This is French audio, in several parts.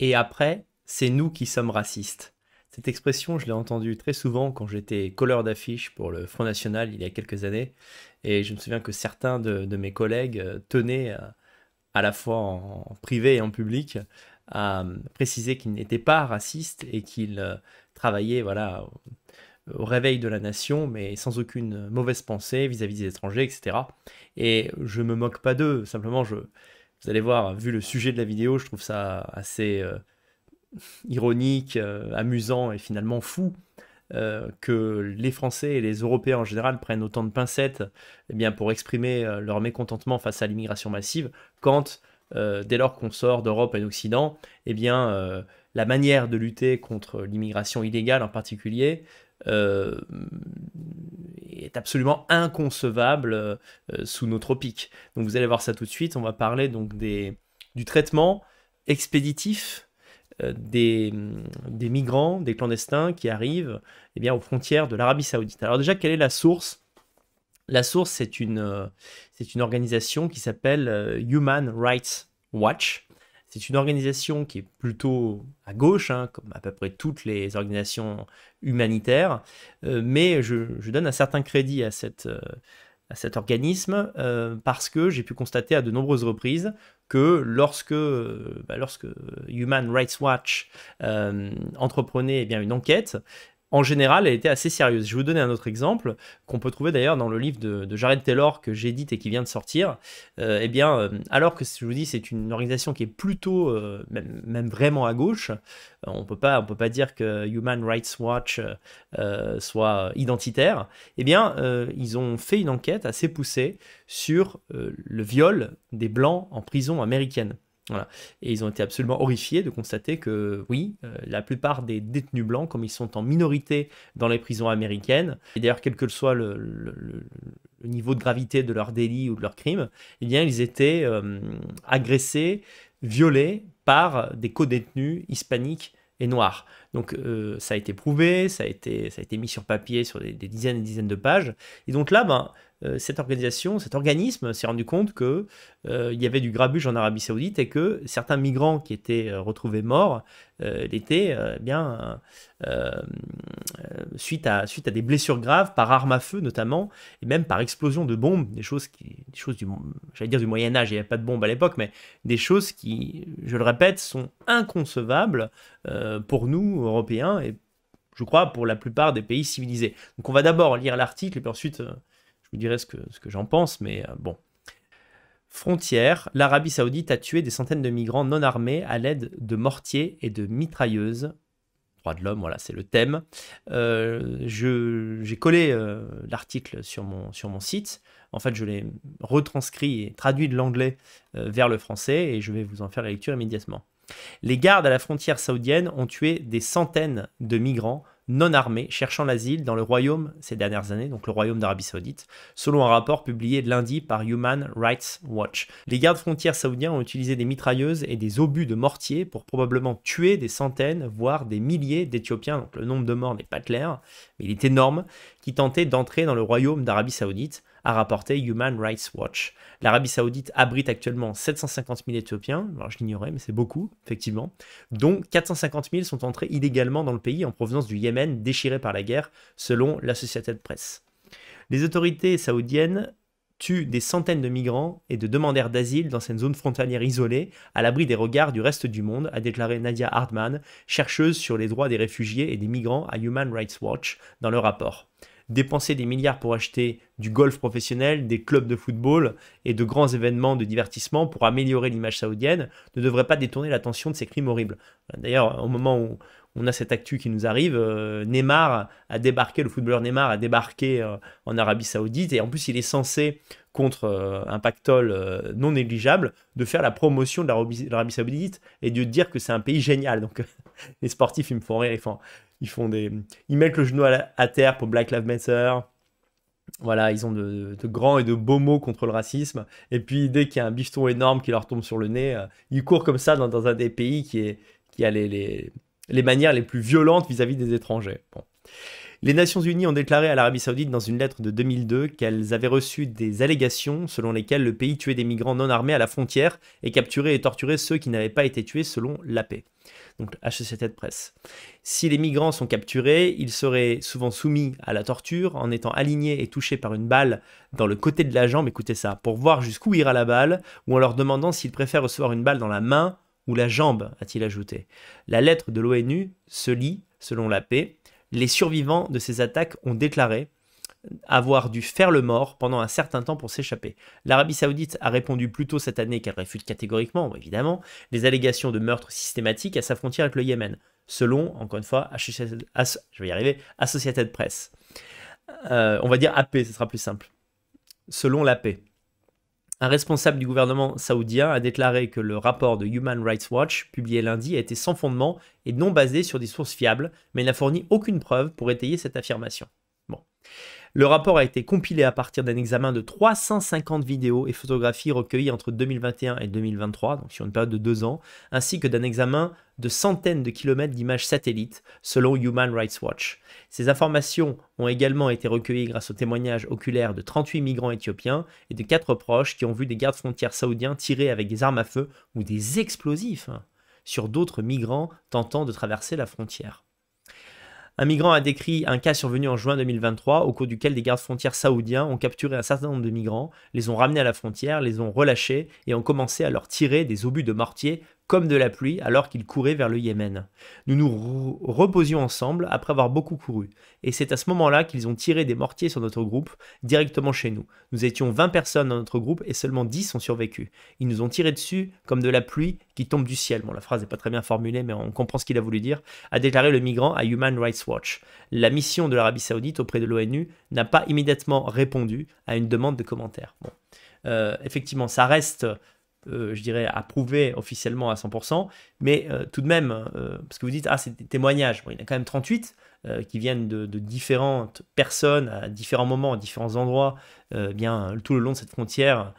Et après, c'est nous qui sommes racistes. Cette expression, je l'ai entendue très souvent quand j'étais colleur d'affiches pour le Front National il y a quelques années. Et je me souviens que certains de, mes collègues euh, tenaient, euh, à, la fois en, privé et en public, à euh, préciser qu'ils n'étaient pas racistes et qu'ils travaillaient voilà, au réveil de la nation, mais sans aucune mauvaise pensée vis-à-vis des étrangers, etc. Et je me moque pas d'eux, simplement, je, vous allez voir, vu le sujet de la vidéo, je trouve ça assez ironique, euh, amusant et finalement fou euh, que les Français et les Européens en général prennent autant de pincettes eh bien, pour exprimer euh, leur mécontentement face à l'immigration massive, quand dès lors qu'on sort d'Europe et d'Occident, eh bien, la manière de lutter contre l'immigration illégale en particulier absolument inconcevable sous nos tropiques. Donc vous allez voir ça tout de suite. On va parler donc des, du traitement expéditif euh, des, des, migrants, des clandestins qui arrivent eh bien, aux frontières de l'Arabie Saoudite. Alors déjà, quelle est la source? La source, c'est une, euh, c'est une organisation qui s'appelle euh, Human Rights Watch. C'est une organisation qui est plutôt à gauche, hein, comme à peu près toutes les organisations humanitaires, mais je, donne un certain crédit à à cet organisme euh, parce que j'ai pu constater à de nombreuses reprises que lorsque, bah, Human Rights Watch euh, entreprenait eh une enquête, en général, elle était assez sérieuse. Je vais vous donner un autre exemple qu'on peut trouver d'ailleurs dans le livre de, Jared Taylor que j'édite et qui vient de sortir. Euh, eh bien, euh, alors que je vous dis, c'est une organisation qui est plutôt, euh, même, vraiment à gauche, on peut pas, on peut pas dire que Human Rights Watch soit identitaire. Eh bien, ils ont fait une enquête assez poussée sur le viol des blancs en prison américaine. Et ils ont été absolument horrifiés de constater que oui, euh, la plupart des détenus blancs, comme ils sont en minorité dans les prisons américaines, et d'ailleurs quel que soit le, niveau de gravité de leur délit ou de leur crime, eh bien ils étaient euh, agressés, violés par des co-détenus hispaniques et noirs. Donc euh, ça a été prouvé, ça a été, mis sur papier sur des, dizaines et des dizaines de pages. Et donc là, ben, cette organisation, cet organisme s'est rendu compte qu'il euh, y avait du grabuge en Arabie Saoudite et que certains migrants qui étaient euh, retrouvés morts l'étaient bien suite à suite à des blessures graves par arme à feu notamment et même par explosion de bombes, des choses qui des choses du j'allais dire du Moyen Âge, il n'y avait pas de bombes à l'époque, mais des choses qui, je le répète, sont inconcevables pour nous Européens et je crois pour la plupart des pays civilisés. Donc on va d'abord lire l'article et puis ensuite je vous dirai ce que, j'en pense, mais euh, bon. Frontière, l'Arabie saoudite a tué des centaines de migrants non armés à l'aide de mortiers et de mitrailleuses. Droit de l'homme, voilà, c'est le thème. Euh, j'ai collé euh, l'article sur mon site. En fait, je l'ai retranscrit et traduit de l'anglais vers le français et je vais vous en faire la lecture immédiatement. Les gardes à la frontière saoudienne ont tué des centaines de migrants non armés cherchant l'asile dans le royaume ces dernières années, donc le royaume d'Arabie Saoudite, selon un rapport publié lundi par Human Rights Watch. Les gardes frontières saoudiens ont utilisé des mitrailleuses et des obus de mortier pour probablement tuer des centaines, voire des milliers d'Éthiopiens, donc le nombre de morts n'est pas clair, mais il est énorme, qui tentaient d'entrer dans le royaume d'Arabie Saoudite a rapporté Human Rights Watch. L'Arabie Saoudite abrite actuellement 750 000 Éthiopiens, alors je l'ignorais, mais c'est beaucoup, effectivement, dont 450 000 sont entrés illégalement dans le pays en provenance du Yémen déchiré par la guerre, selon l'Associated Press. Les autorités saoudiennes tuent des centaines de migrants et de demandeurs d'asile dans cette zone frontalière isolée, à l'abri des regards du reste du monde, a déclaré Nadia Hardman, chercheuse sur les droits des réfugiés et des migrants à Human Rights Watch, dans le rapport dépenser des milliards pour acheter du golf professionnel, des clubs de football et de grands événements de divertissement pour améliorer l'image saoudienne ne devrait pas détourner l'attention de ces crimes horribles. D'ailleurs, au moment où on a cette actu qui nous arrive, euh, Neymar a débarqué, le footballeur Neymar a débarqué euh, en Arabie Saoudite et en plus il est censé contre euh, un pactole non négligeable, de faire la promotion de l'Arabie Saoudite et de dire que c'est un pays génial. Donc les sportifs, ils me font rire, ils font, ils font des, ils mettent le genou à, terre pour Black Lives Matter. Voilà, ils ont de, grands et de beaux mots contre le racisme. Et puis, dès qu'il y a un bifton énorme qui leur tombe sur le nez, euh, ils courent comme ça dans, un des pays qui, est, qui a les, les, manières les plus violentes vis-à-vis des étrangers. Les Nations Unies ont déclaré à l'Arabie Saoudite dans une lettre de 2002 qu'elles avaient reçu des allégations selon lesquelles le pays tuait des migrants non armés à la frontière et capturait et torturait ceux qui n'avaient pas été tués selon la paix. Donc Associated Press. Si les migrants sont capturés, ils seraient souvent soumis à la torture en étant alignés et touchés par une balle dans le côté de la jambe, écoutez ça, pour voir jusqu'où ira la balle, ou en leur demandant s'ils préfèrent recevoir une balle dans la main ou la jambe, a-t-il ajouté. La lettre de l'ONU se lit, selon la paix, les survivants de ces attaques ont déclaré avoir dû faire le mort pendant un certain temps pour s'échapper. L'Arabie saoudite a répondu plus tôt cette année qu'elle réfute catégoriquement, évidemment, les allégations de meurtre systématique à sa frontière avec le Yémen, selon, encore une fois, je vais y arriver, Associated Press. Euh, on va dire AP, ce sera plus simple. Selon l'AP. Un responsable du gouvernement saoudien a déclaré que le rapport de Human Rights Watch, publié lundi, a été sans fondement et non basé sur des sources fiables, mais n'a fourni aucune preuve pour étayer cette affirmation. Bon. Le rapport a été compilé à partir d'un examen de 350 vidéos et photographies recueillies entre 2021 et 2023, donc sur une période de deux ans, ainsi que d'un examen de centaines de kilomètres d'images satellites, selon Human Rights Watch. Ces informations ont également été recueillies grâce aux témoignages oculaires de 38 migrants éthiopiens et de quatre proches qui ont vu des gardes frontières saoudiens tirer avec des armes à feu ou des explosifs sur d'autres migrants tentant de traverser la frontière. Un migrant a décrit un cas survenu en juin 2023 au cours duquel des gardes frontières saoudiens ont capturé un certain nombre de migrants, les ont ramenés à la frontière, les ont relâchés et ont commencé à leur tirer des obus de mortier comme de la pluie alors qu'ils couraient vers le Yémen. Nous nous reposions ensemble après avoir beaucoup couru, et c'est à ce moment-là qu'ils ont tiré des mortiers sur notre groupe directement chez nous. Nous étions 20 personnes dans notre groupe et seulement 10 ont survécu. Ils nous ont tiré dessus comme de la pluie qui tombe du ciel. Bon, la phrase n'est pas très bien formulée, mais on comprend ce qu'il a voulu dire, a déclaré le migrant à Human Rights Watch. La mission de l'Arabie Saoudite auprès de l'ONU n'a pas immédiatement répondu à une demande de commentaire. Bon. Euh, effectivement, ça reste euh, je dirais, approuvé officiellement à 100%, mais euh, tout de même, euh, parce que vous dites, ah, c'est des témoignages, il y en a quand même 38 qui viennent de, différentes personnes à différents moments, à différents endroits, bien tout le long de cette frontière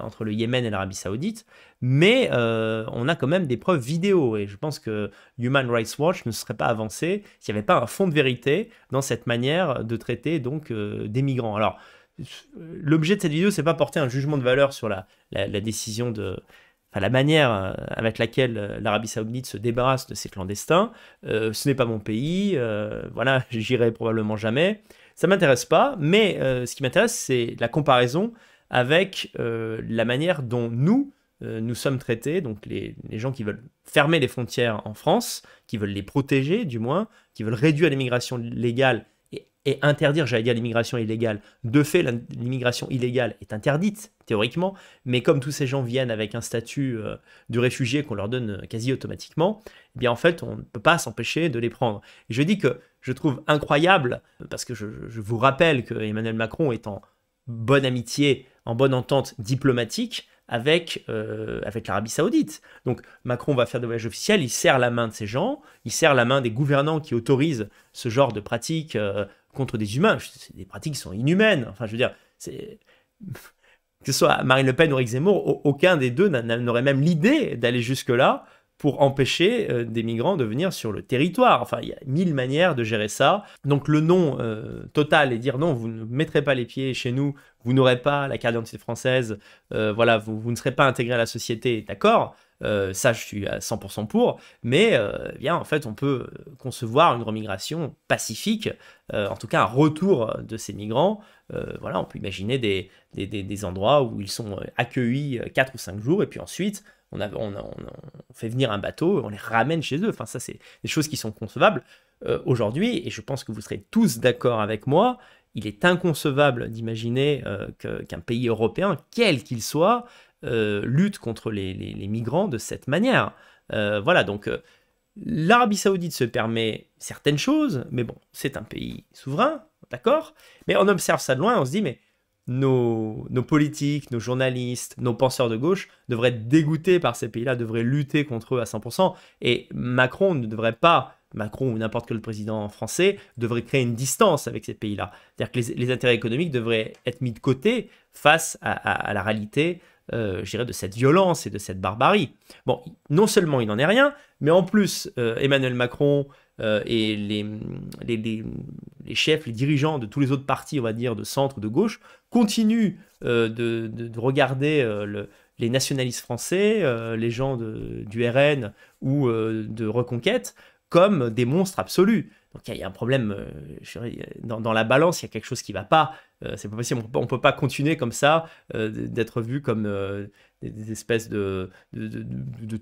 entre le Yémen et l'Arabie Saoudite, mais on a quand même des preuves vidéo, et je pense que Human Rights Watch ne serait pas avancé s'il n'y avait pas un fond de vérité dans cette manière de traiter donc des migrants. Alors, l'objet de cette vidéo, c'est pas porter un jugement de valeur sur la, décision de, enfin, la manière euh, avec laquelle euh, l'Arabie Saoudite se débarrasse de ses clandestins. Euh, ce n'est pas mon pays, voilà, j'irai probablement jamais. Ça m'intéresse pas, mais ce qui m'intéresse, c'est la comparaison avec la manière dont nous, nous sommes traités, donc les, gens qui veulent fermer les frontières en France, qui veulent les protéger du moins, qui veulent réduire l'immigration légale et interdire, j'allais dire, l'immigration illégale. De fait, l'immigration illégale est interdite, théoriquement, mais comme tous ces gens viennent avec un statut euh, de réfugié qu'on leur donne quasi automatiquement, eh bien en fait, on ne peut pas s'empêcher de les prendre. Et je dis que je trouve incroyable, parce que je, je vous rappelle que Emmanuel Macron est en bonne amitié, en bonne entente diplomatique avec, euh, avec l'Arabie Saoudite. Donc Macron va faire des voyages officiels, il serre la main de ces gens, il serre la main des gouvernants qui autorisent ce genre de pratiques euh, contre des humains. C'est des pratiques qui sont inhumaines. Enfin, je veux dire, c'est. Que ce soit Marine Le Pen ou Rick Zemmour, aucun des deux n'aurait même l'idée d'aller jusque-là pour empêcher euh, des migrants de venir sur le territoire. Enfin, il y a mille manières de gérer ça. Donc le non euh, total et dire non, vous ne mettrez pas les pieds chez nous, vous n'aurez pas la carte d'identité française, euh, voilà, vous, vous, ne serez pas intégré à la société, d'accord ça, je suis à 100% pour, mais eh bien, en fait, on peut concevoir une remigration pacifique, en tout cas un retour de ces migrants. voilà, on peut imaginer des, des, des, endroits où ils sont accueillis 4 ou 5 jours, et puis ensuite, on, fait venir un bateau, on les ramène chez eux. Enfin, ça, c'est des choses qui sont concevables euh, aujourd'hui, et je pense que vous serez tous d'accord avec moi. Il est inconcevable d'imaginer euh, qu'un pays européen, quel qu'il soit, euh, lutte contre les, migrants de cette manière. voilà, donc l'Arabie saoudite se permet certaines choses, mais bon, c'est un pays souverain, d'accord? Mais on observe ça de loin, on se dit, mais nos, politiques, nos journalistes, nos penseurs de gauche devraient être dégoûtés par ces pays-là, devraient lutter contre eux à 100%. Et Macron ne devrait pas, Macron ou n'importe quel président français, devrait créer une distance avec ces pays-là. C'est-à-dire que les, intérêts économiques devraient être mis de côté face à, la réalité, euh, je dirais, de cette violence et de cette barbarie. Bon, non seulement il n'en est rien, mais en plus, euh, Emmanuel Macron, euh, et les, chefs, les dirigeants de tous les autres partis, on va dire, de centre, de gauche, continuent euh, de, regarder le, les nationalistes français, les gens du RN ou de Reconquête, comme des monstres absolus. Donc il y, a un problème dans, la balance, il y a quelque chose qui ne va pas. c'est pas possible, on ne peut pas continuer comme ça, d'être vu comme des, espèces de,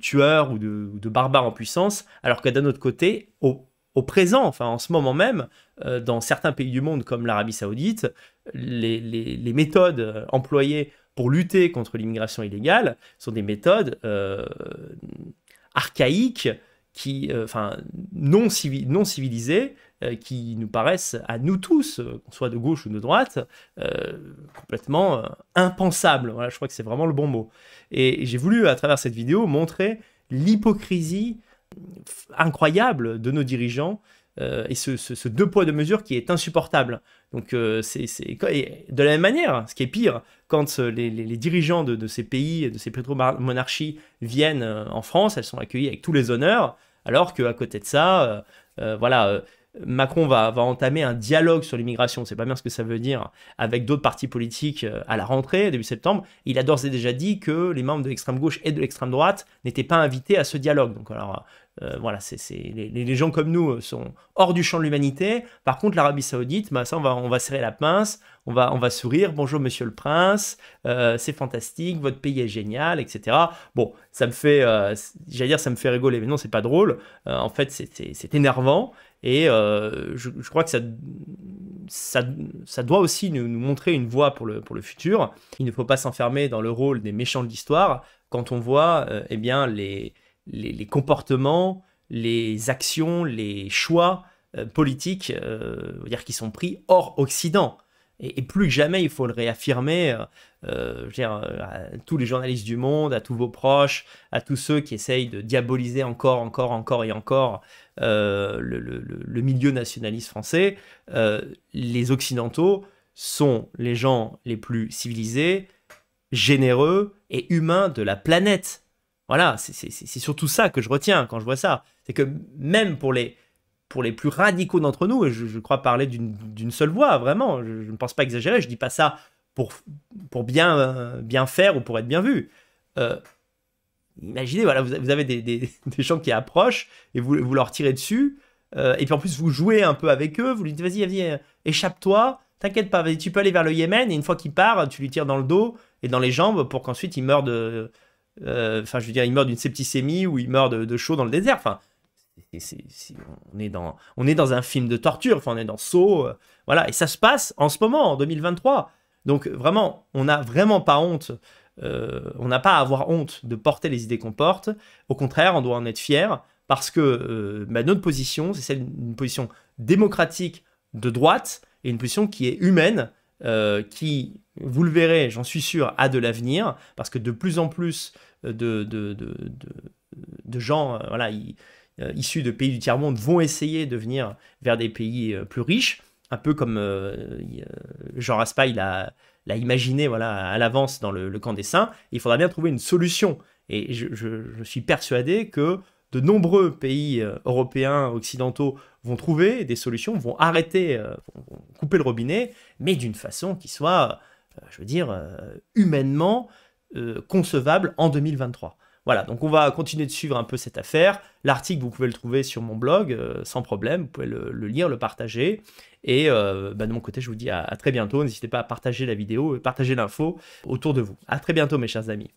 tueurs ou de, barbares en puissance, alors que d'un autre côté, au, présent, enfin en ce moment même, euh, dans certains pays du monde comme l'Arabie saoudite, les, méthodes employées pour lutter contre l'immigration illégale sont des méthodes euh, archaïques, qui, euh, enfin, non, non civilisées, euh, qui nous paraissent à nous tous, euh, qu'on soit de gauche ou de droite, complètement impensables. Voilà, je crois que c'est vraiment le bon mot. Et, j'ai voulu, à travers cette vidéo, montrer l'hypocrisie incroyable de nos dirigeants et ce, deux poids deux mesures qui est insupportable. Donc c'est de la même manière, ce qui est pire, quand les, dirigeants de, de, ces pays, de ces pétromonarchies viennent en France, elles sont accueillies avec tous les honneurs, alors qu'à côté de ça, euh, euh, voilà, euh, Macron va, entamer un dialogue sur l'immigration, c'est pas bien ce que ça veut dire, avec d'autres partis politiques à la rentrée, début septembre. Il a d'ores et déjà dit que les membres de l'extrême gauche et de l'extrême droite n'étaient pas invités à ce dialogue. Donc alors, voilà, c'est, les, gens comme nous sont hors du champ de l'humanité. Par contre, l'Arabie Saoudite, bah, ça, on va, on va serrer la pince, on va, on va sourire. Bonjour, monsieur le prince, c'est fantastique, votre pays est génial, etc. Bon, ça me fait, j'allais dire, ça me fait rigoler, mais non, c'est pas drôle. en fait, c'est énervant. Et euh, je, crois que ça, ça, doit aussi nous, montrer une voie pour le, pour le futur. Il ne faut pas s'enfermer dans le rôle des méchants de l'histoire quand on voit euh, eh bien, les, les, comportements, les actions, les choix euh, politiques dire, qui sont pris hors Occident. Et, plus que jamais, il faut le réaffirmer euh, euh, dire, à tous les journalistes du monde, à tous vos proches, à tous ceux qui essayent de diaboliser encore, encore, encore et encore euh, le, milieu nationaliste français. les Occidentaux sont les gens les plus civilisés, généreux et humains de la planète. Voilà, c'est surtout ça que je retiens quand je vois ça. C'est que même pour les, pour les plus radicaux d'entre nous, et je, crois parler d'une seule voix, vraiment, je, ne pense pas exagérer, je dis pas ça pour, pour bien, euh, bien faire ou pour être bien vu. Euh, imaginez, voilà, vous, avez des, des, gens qui approchent et vous, vous leur tirez dessus, euh, et puis en plus vous jouez un peu avec eux, vous lui dites vas-y, vas-y, échappe-toi, t'inquiète pas, tu peux aller vers le Yémen, et une fois qu'il part, tu lui tires dans le dos et dans les jambes pour qu'ensuite il meure de... Enfin, je veux dire, il meurt d'une septicémie ou il meurt de, de chaud dans le désert. Enfin, on, est dans, on est dans un film de torture, enfin, on est dans Saw, euh, voilà, et ça se passe en ce moment, en 2023. Donc vraiment, on n'a vraiment pas honte, euh, on n'a pas à avoir honte de porter les idées qu'on porte. Au contraire, on doit en être fier parce que euh, bah, notre position, c'est celle d'une position démocratique de droite et une position qui est humaine, qui, vous le verrez, j'en suis sûr, a de l'avenir parce que de plus en plus de, de, de, de gens, voilà, ils euh, issus de pays du tiers-monde vont essayer de venir vers des pays euh, plus riches, un peu comme euh, Jean Raspail l'a imaginé voilà, à l'avance dans le, camp des saints. Il faudra bien trouver une solution. Et je, suis persuadé que de nombreux pays européens, occidentaux vont trouver des solutions, vont arrêter, vont couper le robinet, mais d'une façon qui soit, je veux dire, humainement concevable en 2023. Voilà, donc on va continuer de suivre un peu cette affaire. L'article, vous pouvez le trouver sur mon blog euh, sans problème, vous pouvez le, lire, le partager. Et euh, bah, de mon côté, je vous dis à, très bientôt. N'hésitez pas à partager la vidéo et partager l'info autour de vous. À très bientôt, mes chers amis.